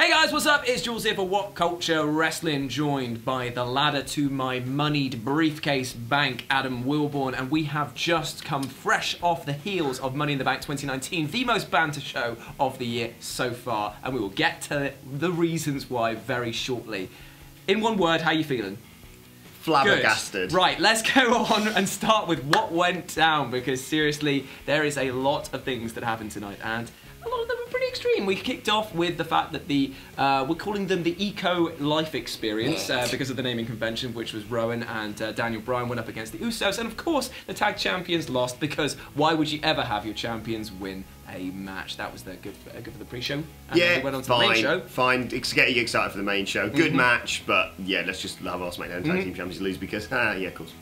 Hey guys, what's up? It's Jules here for What Culture Wrestling, joined by the ladder to my moneyed briefcase bank, Adam Wilborn, and we have just come fresh off the heels of Money in the Bank 2019, the most banter show of the year so far, and we will get to the reasons why very shortly. In one word, how you feeling? flabbergasted. Good. Right, let's go on and start with what went down because seriously, there is a lot of things that happened tonight, and a lot of them were pretty extreme. We kicked off with the fact that the uh, we're calling them the Eco Life Experience uh, because of the naming convention, which was Rowan and uh, Daniel Bryan went up against the Usos, and of course the tag champions lost because why would you ever have your champions win a match? That was the good for, good for the pre-show. And Yeah, we went on to fine, the main show. fine. It's getting you excited for the main show. Good Mhm. match, but yeah, let's just have our SmackDown Tag Mhm. Team Champions lose because, ah, yeah, of course.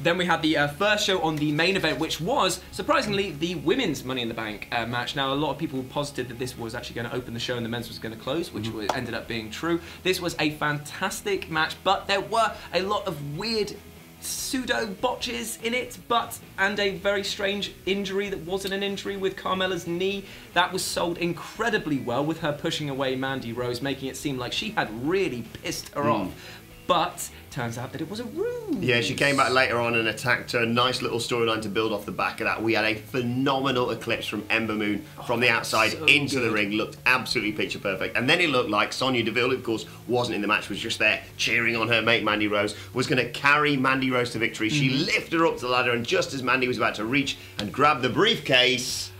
Then we had the uh, first show on the main event, which was surprisingly the women's Money in the Bank uh, match. Now, a lot of people posited that this was actually going to open the show and the men's was going to close, which was, ended up being true. This was a fantastic match, but there were a lot of weird pseudo botches in it, but and a very strange injury that wasn't an injury with Carmella's knee. That was sold incredibly well with her pushing away Mandy Rose, making it seem like she had really pissed her off. But turns out that it was a ruse. Yeah, she came back later on and attacked her. Nice little storyline to build off the back of that. We had a phenomenal eclipse from Ember Moon from the outside so into the ring. Looked absolutely picture perfect. And then it looked like Sonya Deville, of course, wasn't in the match, was just there cheering on her mate Mandy Rose, was going to carry Mandy Rose to victory. She Mm-hmm. lifted her up to the ladder, and just as Mandy was about to reach and grab the briefcase,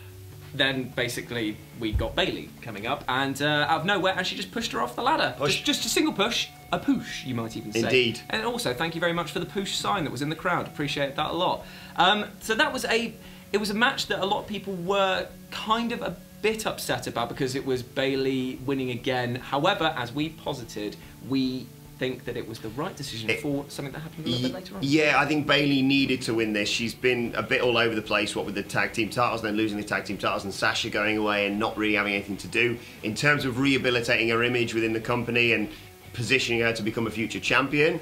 then basically we got Bayley coming up, and uh, out of nowhere, and she just pushed her off the ladder. Push. Just, just a single push, a push, you might even say. Indeed. And also, thank you very much for the push sign that was in the crowd. Appreciate that a lot. Um, so that was a, it was a match that a lot of people were kind of a bit upset about because it was Bayley winning again. However, as we posited, we think that it was the right decision It- for something that happened a little bit later on. Yeah, I think Bayley needed to win this. She's been a bit all over the place, what with the tag team titles, then losing the tag team titles, and Sasha going away and not really having anything to do. In terms of rehabilitating her image within the company and positioning her to become a future champion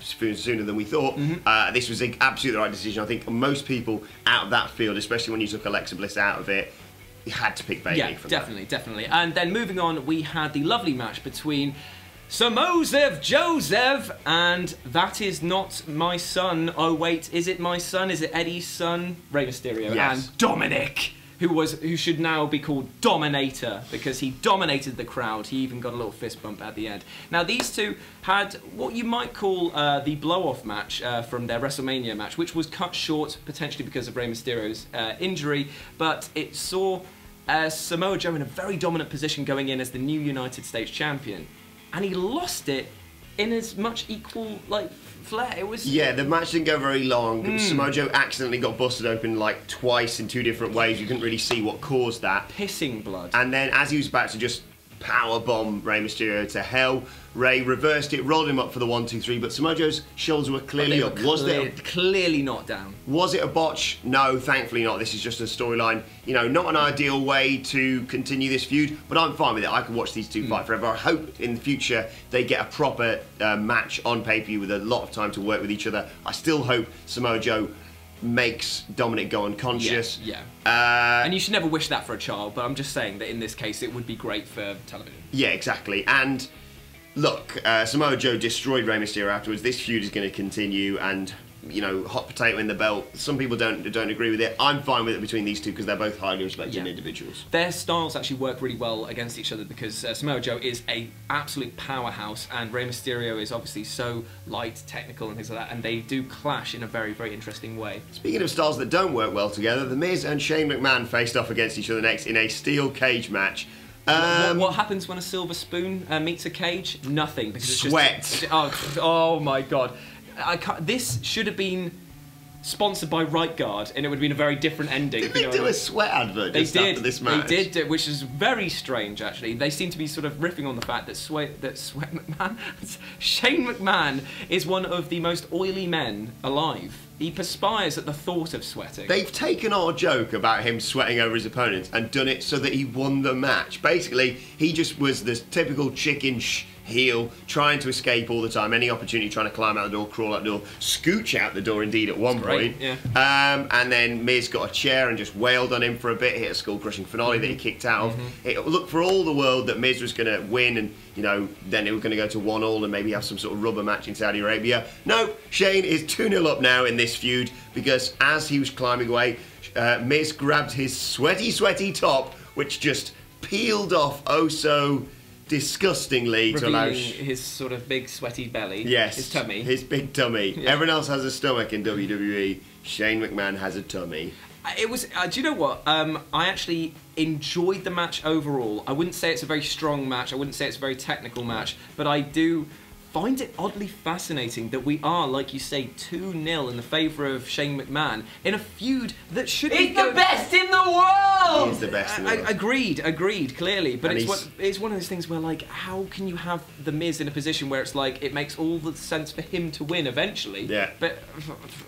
sooner than we thought, Mm-hmm. uh, this was absolutely the right decision. I think most people out of that field, especially when you took Alexa Bliss out of it, you had to pick Bayley. Yeah, from that. definitely, definitely. And then moving on, we had the lovely match between Samozev Joseph and that is not my son. Oh wait, is it my son? Is it Eddie's son? Rey Mysterio Yes. and Dominic, who was who should now be called Dominator because he dominated the crowd. He even got a little fist bump at the end. Now these two had what you might call uh, the blow-off match uh, from their WrestleMania match, which was cut short potentially because of Rey Mysterio's uh, injury, but it saw uh, Samoa Joe in a very dominant position going in as the new United States champion, and he lost it in as much equal like flair. It was Yeah, the match didn't go very long. Hmm. Samoa Joe accidentally got busted open like twice in two different ways. You couldn't really see what caused that. pissing blood. And then as he was about to just power bomb Rey Mysterio to hell, Rey reversed it, rolled him up for the one, two, three. But Samoa Joe's shoulders were clearly were up. Was there? clearly not down? Was it a botch? No, thankfully not. This is just a storyline. You know, not an ideal way to continue this feud, but I'm fine with it. I can watch these two Hmm. fight forever. I hope in the future they get a proper uh, match on pay per view with a lot of time to work with each other. I still hope Samoa Joe makes Dominic go unconscious. Yeah, Uh, And you should never wish that for a child, but I'm just saying that in this case it would be great for television. Yeah, exactly. And look, uh, Samoa Joe destroyed Rey Mysterio afterwards. This feud is going to continue, and you know, hot potato in the belt. Some people don't don't agree with it. I'm fine with it between these two because they're both highly respected Yeah. individuals. Their styles actually work really well against each other because uh, Samoa Joe is a absolute powerhouse and Rey Mysterio is obviously so light, technical and things like that, and they do clash in a very, very interesting way. Speaking of styles that don't work well together, The Miz and Shane McMahon faced off against each other next in a steel cage match. what, Um, what happens when a silver spoon uh, meets a cage? Nothing. Because it's Sweat. Just, oh, oh my god. I can't, this should have been sponsored by Right Guard, and it would have been a very different ending. did they know do a sweat advert They just did. after this match? They did, which is very strange. Actually, they seem to be sort of riffing on the fact that Sweat, that Sweat McMahon, Shane McMahon, is one of the most oily men alive. He perspires at the thought of sweating. They've taken our joke about him sweating over his opponents and done it so that he won the match. Basically, he just was this typical chicken sh- heel, trying to escape all the time. Any opportunity, trying to climb out the door, crawl out the door, scooch out the door. Indeed, at one point. yeah. Um, and then Miz got a chair and just wailed on him for a bit. Hit a skull-crushing finale that he Mm-hmm. kicked out of. It looked for all the world that Miz was going to win, and you know, then it was going to go to one all and maybe have some sort of rubber match in Saudi Arabia. No, Shane is two 0 up now in this feud because as he was climbing away, uh, Miz grabbed his sweaty, sweaty top, which just peeled off oh so disgustingly to allow. Sh- his sort of big sweaty belly. Yes, His tummy. his big tummy. Yeah. Everyone else has a stomach in WWE. Shane McMahon has a tummy. It was. Uh, do you know what? Um, I actually enjoyed the match overall. I wouldn't say it's a very strong match. I wouldn't say it's a very technical match, but I do find it oddly fascinating that we are, like you say, two 0 in the favour of Shane McMahon in a feud that should be He's the best in the world! He's the best in the I, world. agreed, agreed, clearly. But And it's he's- one, it's one of those things where, like, how can you have the Miz in a position where it's like it makes all the sense for him to win eventually? Yeah. But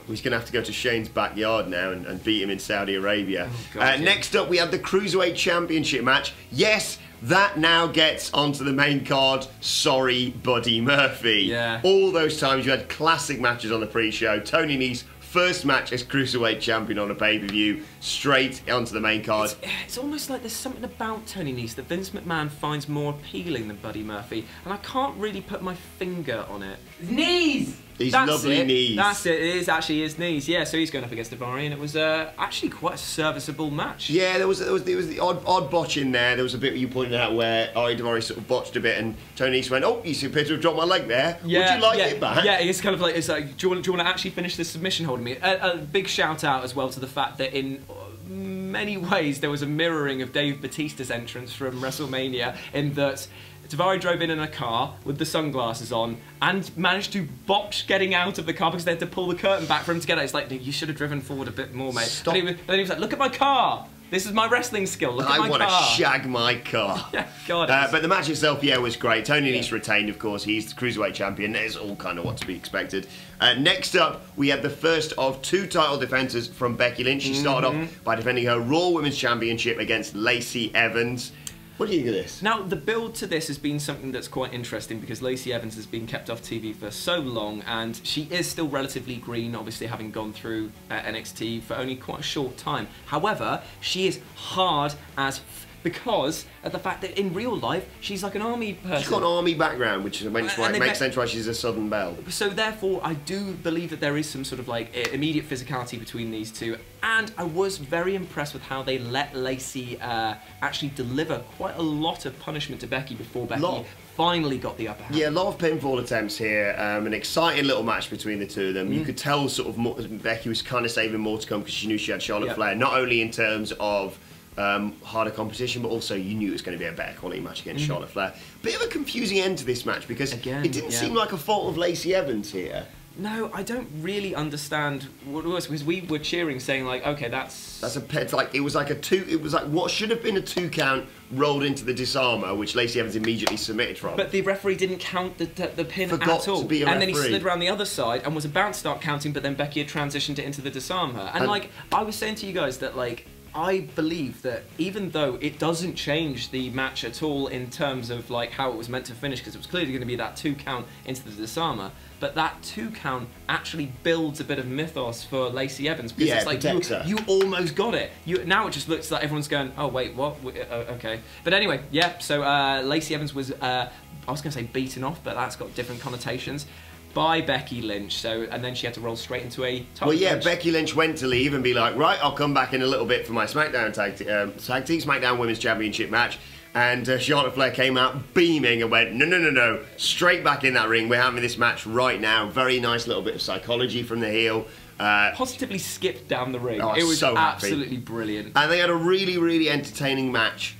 He's going to have to go to Shane's backyard now and, and beat him in Saudi Arabia. Oh, God, uh, yeah. Next up, we have the Cruiserweight Championship match. Yes, that now gets onto the main card. Sorry, Buddy Murphy. Yeah. All those times you had classic matches on the pre show. Tony Nese, first match as Cruiserweight Champion on a pay per view, straight onto the main card. It's, it's almost like there's something about Tony Nese that Vince McMahon finds more appealing than Buddy Murphy, and I can't really put my finger on it. Knees! These That's lovely it. knees. That's it. It is actually his knees. Yeah, so he's going up against Daivari, and it was uh, actually quite a serviceable match. Yeah, there was there was there was the odd odd botch in there. There was a bit you pointed out where Ari Daivari sort of botched a bit, and Tony Nese went, "Oh, you appear to have dropped my leg there. Would you like yeah, it back?" Yeah, it's kind of like it's like, do you want, do you want to actually finish this submission holding me? A, a big shout out as well to the fact that in many ways there was a mirroring of Dave Batista's entrance from WrestleMania in that. Daivari drove in in a car with the sunglasses on and managed to botch getting out of the car because they had to pull the curtain back for him to get out. It's like, you should have driven forward a bit more, mate. Stop. He, was, then he was like, look at my car. This is my wrestling skill. Look at I want to shag my car. Yeah, God. Uh, but the match itself, yeah, was great. Tony Yeah. Nese retained, of course. He's the cruiserweight champion. There's all kind of what to be expected. Uh, next up, we had the first of two title defences from Becky Lynch. She started Mm-hmm. off by defending her Raw Women's Championship against Lacey Evans. What do you think of this? Now, the build to this has been something that's quite interesting because Lacey Evans has been kept off TV for so long and she is still relatively green, obviously having gone through uh, NXT for only quite a short time. However, she is hard as because of the fact that in real life she's like an army person. She's got an army background, which is- makes, makes sense why she's a Southern Belle. So therefore, I do believe that there is some sort of like immediate physicality between these two, and I was very impressed with how they let Lacey uh, actually deliver quite a lot of punishment to Becky before Becky Lot. finally got the upper hand. Yeah, a lot of pinfall attempts here. Um, an exciting little match between the two of them. Mm. You could tell sort of more, Becky was kind of saving more to come because she knew she had Charlotte Yep. Flair. Not only in terms of um, harder competition, but also you knew it was going to be a better quality match against Charlotte Flair. Bit of a confusing end to this match because Mm. Again, it didn't yeah. seem like a fault of Lacey Evans here. No, I don't really understand what it was because we were cheering, saying like, okay, that's That's a pet. Like it was like a two. It was like what should have been a two count rolled into the disarmer, which Lacey Evans immediately submitted from. But the referee didn't count the, the, the pin Forgot at all. to be a and then he slid around the other side and was about to start counting, but then Becky had transitioned it into the disarm her. And, And- like, I was saying to you guys that, like, I believe that even though it doesn't change the match at all in terms of like how it was meant to finish, because it was clearly going to be that two count into the disarmer, but that two count actually builds a bit of mythos for Lacey Evans because Yeah, it's like you, you almost got it. You now it just looks like everyone's going, oh wait, what? W- uh, okay, but anyway, yeah. So uh, Lacey Evans was, uh, I was going to say beaten off, but that's got different connotations. By Becky Lynch, so and then she had to roll straight into a title Well, yeah. Becky Lynch went to leave and be like, right, I'll come back in a little bit for my SmackDown tag, um, tag team, SmackDown Women's Championship match. And uh, Charlotte Flair came out beaming and went, no, no, no, no, straight back in that ring. We're having this match right now. Very nice little bit of psychology from the heel. Uh, positively skipped down the ring. Oh, it was so absolutely brilliant. and they had a really, really entertaining match.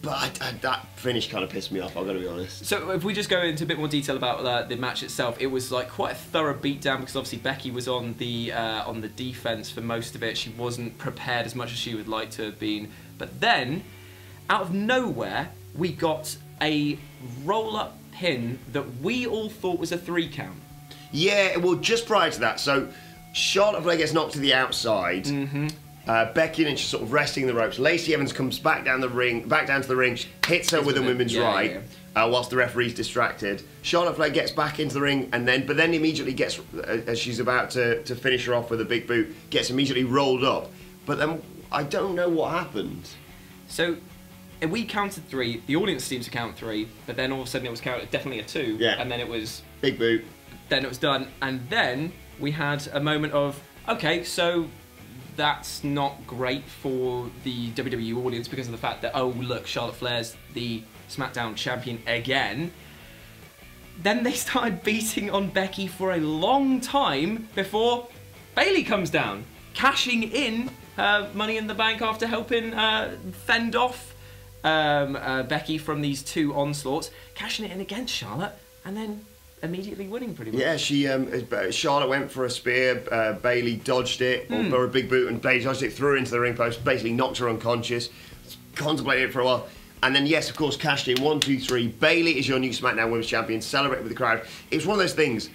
But I, I, that finish kind of pissed me off, I've got to be honest. So if we just go into a bit more detail about uh, the match itself, it was like quite a thorough beatdown because obviously Becky was on the uh, on the defense for most of it. She wasn't prepared as much as she would like to have been. But then, out of nowhere, we got a roll-up pin that we all thought was a three count. Yeah, well, just prior to that, so Charlotte Flair gets knocked to the outside. Mm-hmm. Uh, Becky Lynch is sort of resting the ropes. Lacey Evans comes back down the ring, back down to the ring, hits her with a women's Yeah, right, yeah. Uh, whilst the referee's distracted. Charlotte Flair gets back into the ring, and then, but then immediately gets, uh, as she's about to, to finish her off with a big boot, gets immediately rolled up. But then I don't know what happened. So uh, we counted three. The audience seems to count three, but then all of a sudden it was counted definitely a two. Yeah. And then it was Big boot. then it was done, and then we had a moment of okay, so that's not great for the WWE audience because of the fact that oh look, Charlotte Flair's the SmackDown champion again. Then they started beating on Becky for a long time before Bayley comes down, cashing in her Money in the Bank after helping uh, fend off um, uh, Becky from these two onslaughts, cashing it in against Charlotte, and then immediately winning pretty much. Yeah, she um, uh, Charlotte went for a spear. Uh, Bayley dodged it, Hmm. or, or a big boot, and Bayley dodged it, threw her into the ring post, basically knocked her unconscious. Contemplated it for a while, and then yes, of course, cashed in. One, two, three. Bayley is your new SmackDown Women's Champion. Celebrate with the crowd. It was one of those things.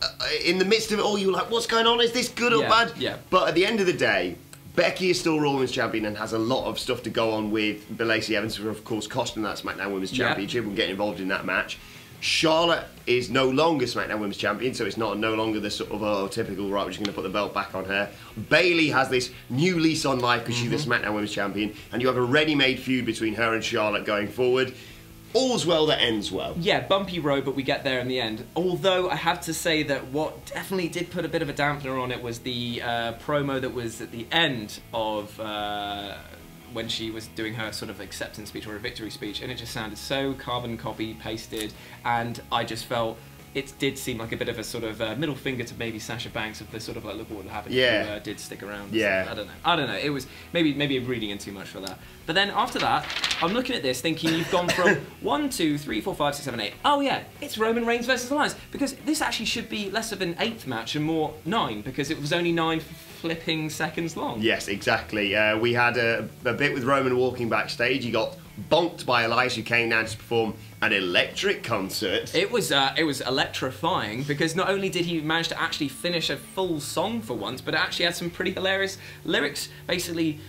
Uh, in the midst of it all, you were like, "What's going on? Is this good or Yeah, bad?" yeah. But at the end of the day. Becky is still Raw Women's Champion and has a lot of stuff to go on with Lacey Evans, for of course costing that SmackDown Women's Yeah. Championship and getting involved in that match. Charlotte is no longer SmackDown Women's Champion, so it's not no longer the sort of oh, typical right. We're just going to put the belt back on her. Bayley has this new lease on life because she's the SmackDown Women's Champion, and you have a ready-made feud between her and Charlotte going forward. All's well that ends well. Yeah, bumpy road, but we get there in the end. Although I have to say that what definitely did put a bit of a dampener on it was the uh, promo that was at the end of uh, when she was doing her sort of acceptance speech or her victory speech, and it just sounded so carbon copy pasted, and I just felt. It did seem like a bit of a sort of uh, middle finger to maybe Sasha Banks of the sort of like look what would happen Yeah. if you uh, did stick around. Yeah. I don't know. I don't know. It was maybe maybe reading in too much for that. But then after that, I'm looking at this thinking you've gone from one, two, three, four, five, six, seven, eight. Oh yeah, it's Roman Reigns versus Elias because this actually should be less of an eighth match and more nine because it was only nine flipping seconds long. Yes, exactly. Uh, we had a, a bit with Roman walking backstage. He got bonked by Elias, who came down to perform an electric concert. It was uh, it was electrifying because not only did he manage to actually finish a full song for once, but it actually had some pretty hilarious lyrics, basically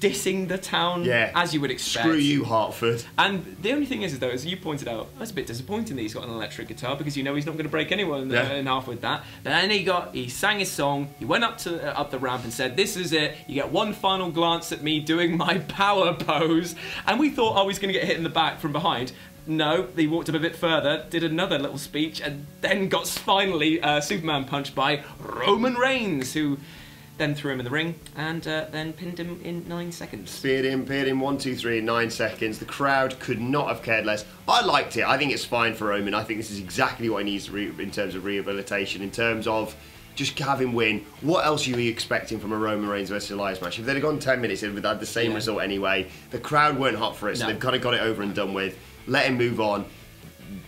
dissing the town yeah, as you would expect. Screw you, Hartford. And the only thing is, though, as you pointed out, that's a bit disappointing that he's got an electric guitar because you know he's not going to break anyone uh, Yeah. in half with that. But then he got, he sang his song, he went up to uh, up the ramp and said, "This is it. You get one final glance at me doing my power pose." And we thought, oh, he's going to get hit in the back from behind. No, he walked up a bit further, did another little speech, and then got finally uh, Superman punched by Roman Reigns, who then threw him in the ring and uh, then pinned him in nine seconds. Speared him, peered him, one, two, three, nine seconds. The crowd could not have cared less. I liked it. I think it's fine for Roman. I think this is exactly what he needs in terms of rehabilitation, in terms of just have him win. What else are you expecting from a Roman Reigns versus Elias match? If they'd have gone 10 minutes, it would have had the same Yeah. result anyway. The crowd weren't hot for it, so No. they've kind of got it over and done with. Let him move on.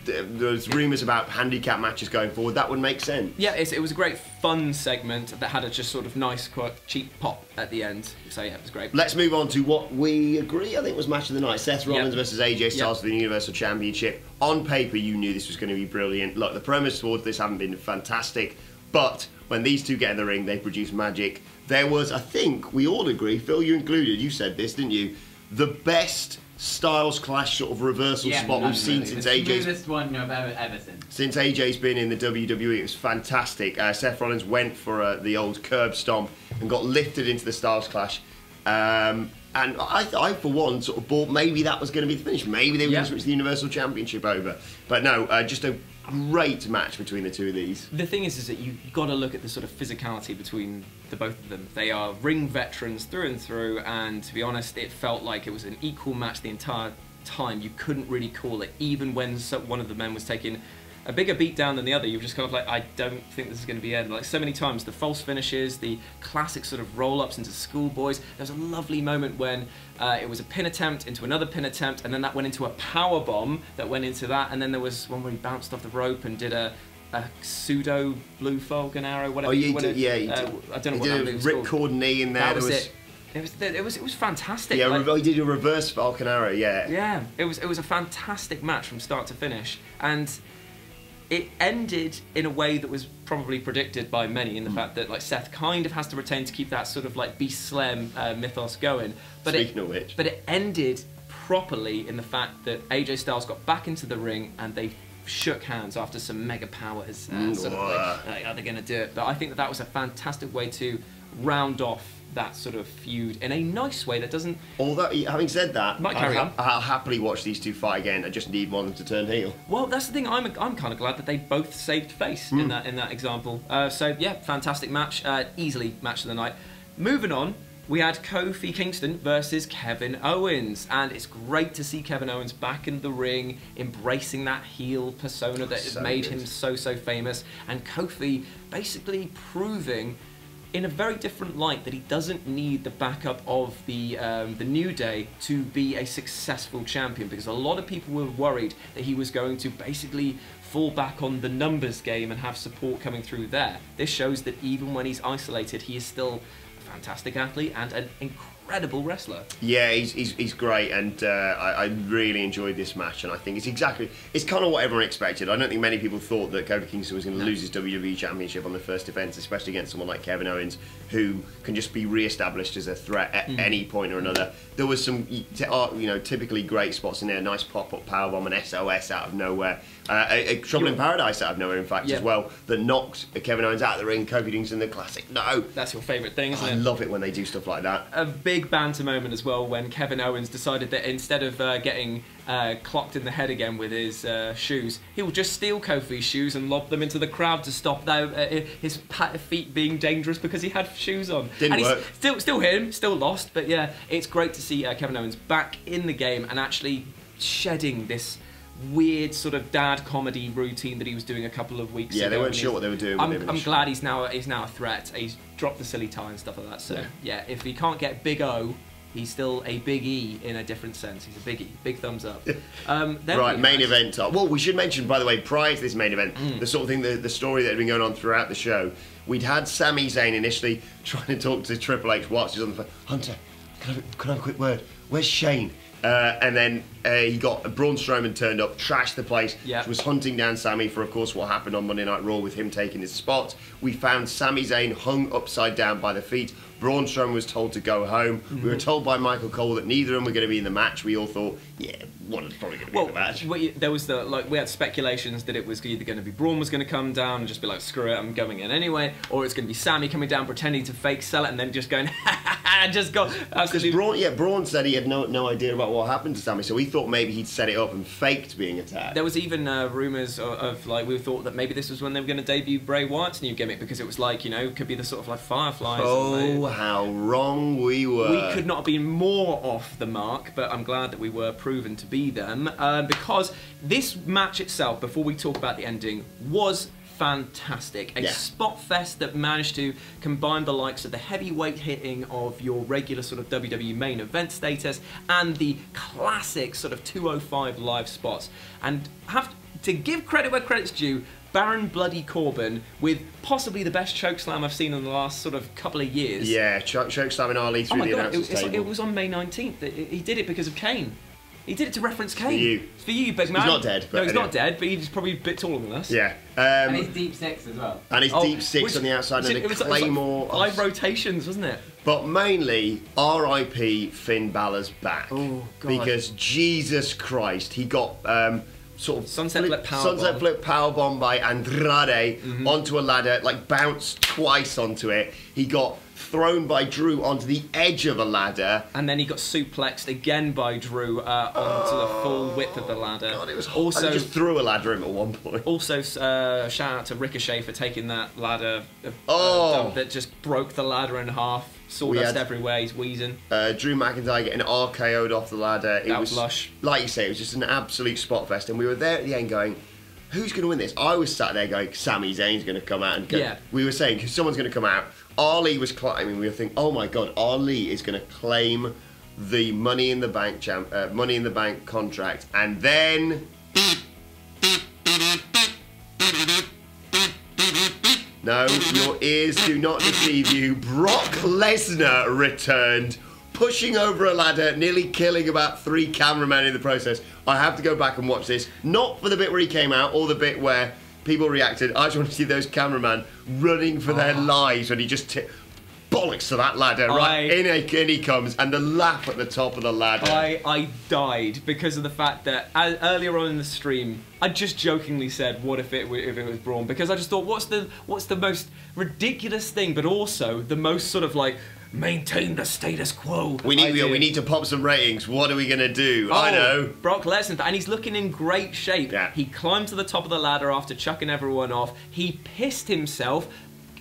Th- There's rumours about handicap matches going forward. That would make sense. Yeah, it's, it was a great fun segment that had a just sort of nice, quite cheap pop at the end. So yeah, it was great. Let's move on to what we agree, I think was match of the night. Seth Rollins Yep. versus AJ Styles for the Universal Championship. On paper, you knew this was going to be brilliant. Look, the promos towards this haven't been fantastic, but when these two get in the ring, they produce magic. There was, I think, we all agree, Phil, you included, you said this, didn't you? The best Styles Clash sort of reversal spot we've seen since the AJ's smoothest one I've ever, ever seen. since AJ's been in the WWE, it was fantastic. Uh, Seth Rollins went for uh, the old curb stomp and got lifted into the Styles Clash. Um, and I, I, for one, sort of thought maybe that was going to be the finish. Maybe they were Yeah. going to switch the Universal Championship over. But no, uh, just a great match between the two of these. The thing is, is that you've got to look at the sort of physicality between the both of them. They are ring veterans through and through, and to be honest, it felt like it was an equal match the entire time. You couldn't really call it, even when one of the men was taking a bigger beat down than the other. You were just kind of like, I don't think this is going to be end. Like so many times, the false finishes, the classic sort of roll ups into schoolboys. There was a lovely moment when uh, it was a pin attempt into another pin attempt, and then that went into a power bomb that went into that, and then there was one where he bounced off the rope and did a. A pseudo blue falcon arrow, whatever. Oh, yeah, did, yeah, he uh, did. I don't know he what did a was rip called. cord knee in there. That was, was, it. It was, it was, it was fantastic. Yeah, like- he did a reverse Falcon Arrow. Yeah. yeah, it was it was a fantastic match from start to finish, and it ended in a way that was probably predicted by many in the fact that like Seth kind of has to retain to keep that sort of like Beast Slam uh, mythos going. But Speaking it, of which. but it ended properly in the fact that AJ Styles got back into the ring and they shook hands after some mega powers. Uh, Mm, sort of like, like, are they going to do it? But I think that that was a fantastic way to round off that sort of feud in a nice way that doesn't. Although, having said that, Might I'll, ha- on. I'll happily watch these two fight again. I just need one of them to turn heel. Well, that's the thing. I'm I'm kind of glad that they both saved face Hmm. in that in that example. Uh, so yeah, fantastic match. Uh, easily match of the night. Moving on. We had Kofi Kingston versus Kevin Owens, and it's great to see Kevin Owens back in the ring, embracing that heel persona that has made good. him so so famous, and Kofi basically proving in a very different light that he doesn't need the backup of the um, the New Day to be a successful champion because a lot of people were worried that he was going to basically fall back on the numbers game and have support coming through there. This shows that even when he's isolated, he is still a fantastic athlete and an incredible wrestler. Yeah, he's, he's, he's great, and uh, I, I really enjoyed this match. And I think it's exactly it's kind of what everyone expected. I don't think many people thought that Kofi Kingston was going to lose his WWE Championship on the first defense, especially against someone like Kevin Owens, who can just be re-established as a threat at any point or another. There was some uh, you know typically great spots in there, nice pop-up powerbomb and SOS out of nowhere, uh, a, a Trouble in Paradise out of nowhere, in fact, Yeah. as well, that knocked Kevin Owens out of the ring. Kofi Kingston the classic. No, That's your favourite thing, isn't I it? love it when they do stuff like that. a big banter moment as well when Kevin Owens decided that instead of uh, getting uh, clocked in the head again with his uh, shoes, he will just steal Kofi's shoes and lob them into the crowd to stop that, uh, his feet being dangerous because he had shoes on. Didn't and work. He's still, still hit him, still lost, but yeah, it's great to see uh, Kevin Owens back in the game and actually shedding this weird sort of dad comedy routine that he was doing a couple of weeks Yeah, ago. they weren't sure what they were doing I'm, I'm glad he's now he's now a threat. He's dropped the silly tie and stuff like that. So Yeah. yeah, if he can't get Big O, he's still a Big E in a different sense. He's a Big E, big thumbs up. Um, then Right, main event. Well, we should mention, by the way, prior to this main event, Mm. the sort of thing, the, the story that had been going on throughout the show. We'd had Sami Zayn initially trying to talk to Triple H whilst he was on the phone. Hunter, can I, can I have a quick word? Where's Shane? Uh, and then uh, he got Braun Strowman turned up, trashed the place, Yeah. was hunting down Sami for, of course, what happened on Monday Night Raw with him taking his spot. We found Sami Zayn hung upside down by the feet. Braun Strowman was told to go home. We Mm-hmm. were told by Michael Cole that neither of them were going to be in the match. We all thought, yeah, one is probably going to be Well, in the match. we- there was the like we had speculations that it was either going to be Braun was going to come down and just be like screw it, I'm going in anyway, or it's going to be Sami coming down pretending to fake sell it and then just going just got Because Braun, yeah, Braun said he had no no idea about what happened to Sami, so we thought maybe he'd set it up and faked being attacked. There was even uh, rumors of, of like we thought that maybe this was when they were going to debut Bray Wyatt's new gimmick because it was like you know could be the sort of like Fireflies. oh, how wrong we were! we could not have been more off the mark, but I'm glad that we were proven to be them um, because this match itself, before we talk about the ending, was fantastic. A Yeah. spot fest that managed to combine the likes of the heavyweight hitting of your regular sort of WWE main event status and the classic sort of 205 live spots. And have to give credit where credit's due. Baron Bloody Corbin with possibly the best chokeslam I've seen in the last sort of couple of years. Yeah, choke, choke slamming Ali Oh through my the god, it, announcers it's- table. it was on May 19th. It- He did it because of Kane. He did it to reference Kane. For you. It's for you, you big man. He's not dead, but no, he's not dead, but he's probably a bit taller than us. yeah, And um, it's deep six as well. and he's Oh, deep six was- on the outside was and it- the it was like- it was like claymore. Five rotations, wasn't it? But mainly, R.I.P. Finn Balor's back. Oh, God. Because Jesus Christ, he got um, sort of Sunset flip powerbomb. sunset flip power bomb by Andrade Mm-hmm. onto a ladder, like bounced twice onto it. He got thrown by Drew onto the edge of a ladder. And then he got suplexed again by Drew uh, onto the full width of the ladder. God, it was also also just threw a ladder him at one point. Also, uh, shout out to Ricochet for taking that ladder uh, Oh. dump that just broke the ladder in half. Sawdust everywhere. He's wheezing. Uh, Drew McIntyre getting RKO'd off the ladder. It That was lush. Like you say, it was just an absolute spot fest, and we were there at the end going, "Who's going to win this?" I was sat there going, "Sami Zayn's going to come out and go." Yeah. We were saying because someone's going to come out. Ali was climbing. We were thinking, "Oh my God, Ali is going to claim the Money in the Bank champ, uh, Money in the Bank contract," and then. No, your ears do not deceive you. Brock Lesnar returned, pushing over a ladder, nearly killing about three cameramen in the process. I have to go back and watch this. Not for the bit where he came out, or the bit where people reacted. I just want to see those cameramen running for their Oh. lives when he just bollocks to that ladder. Right I- in, in he comes, and the laugh at the top of the ladder. I, I died because of the fact that uh, earlier on in the stream I just jokingly said what if it if it was Braun because I just thought what's the what's the most ridiculous thing but also the most sort of like maintain the status quo we need idea. we need to pop some ratings. What are we gonna do? I Oh, know. Brock Lesnar, and he's looking in great shape. Yeah. He climbed to the top of the ladder after chucking everyone off. He pissed himself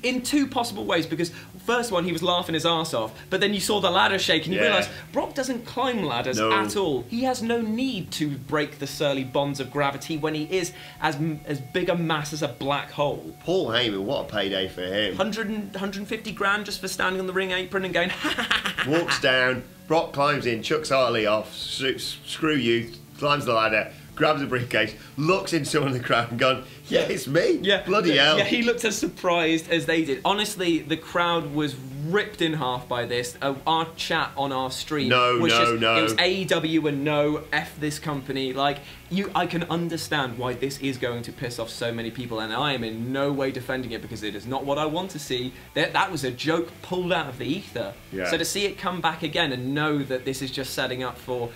in two possible ways because first one he was laughing his ass off, but then you saw the ladder shake and you Yeah. realise Brock doesn't climb ladders No. at all. He has no need to break the surly bonds of gravity when he is as as big a mass as a black hole. Paul Heyman, what a payday for him. 100 150 grand just for standing on the ring apron and going, Walks down, Brock climbs in, chucks Ali off, screw you, climbs the ladder, grabs a briefcase, looks in someone in the crowd and gone, yeah, it's me. Yeah, Bloody hell. Yeah, he looked as surprised as they did. Honestly, the crowd was ripped in half by this. Uh, our chat on our stream No, was no, just, no. It was AEW and no f this company. Like you, I can understand why this is going to piss off so many people, and I am in no way defending it because it is not what I want to see. That that was a joke pulled out of the ether. Yeah. So to see it come back again and know that this is just setting up for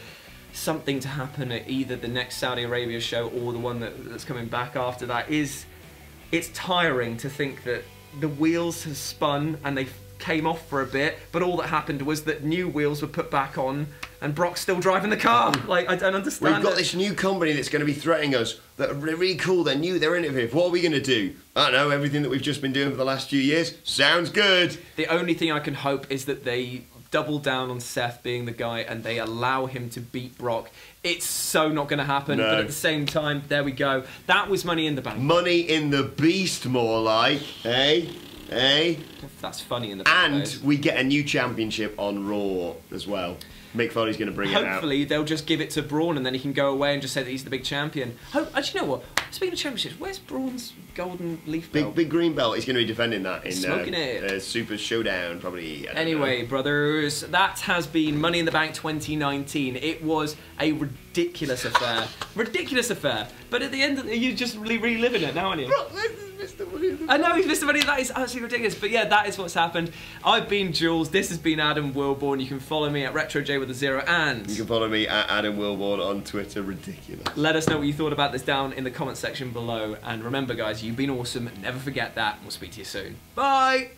something to happen at either the next Saudi Arabia show or the one that, that's coming back after that is it's tiring to think that the wheels have spun and they came off for a bit, but all that happened was that new wheels were put back on and Brock's still driving the car. Mm. Like I don't understand. We've got it. this new company that's going to be threatening us that are really cool, they're new, they're innovative. What are we going to do? I don't know, everything that we've just been doing for the last few years sounds good. The only thing I can hope is that they double down on Seth being the guy and they allow him to beat Brock. It's so not going to happen, No. but at the same time, there we go. That was Money in the Bank. Money in the beast, more like. Hey? Hey? That's funny in the And days. we get a new championship on Raw as well. Mick Foley's going to bring it out. Hopefully they'll just give it to Braun and then he can go away and just say that he's the big champion. Actually, you know what? Speaking of championships, where's Braun's golden leaf belt? Big big green belt. He's going to be defending that in Smoking uh, it. uh, Super Showdown, probably. I don't Anyway, brothers, that has been Money in the Bank 2019. It was a ridiculous affair. ridiculous affair. But at the end, of the, you're just really reliving it now, aren't you? Know. Mr. Money I know he's missed the money. That is absolutely ridiculous. But yeah, that is what's happened. I've been Jules. This has been Adam Wilborn. You can follow me at RetroJ with a zero and You can follow me at Adam Wilborn on Twitter. Ridiculous. let us know what you thought about this down in the comment section below. And remember, guys, you've been awesome. Never forget that. We'll speak to you soon. Bye.